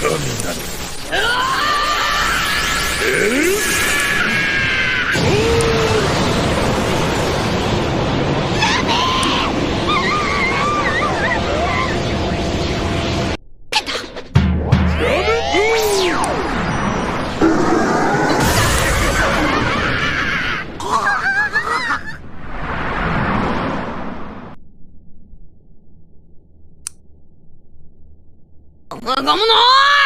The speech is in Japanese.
神など我搞我搞不懂。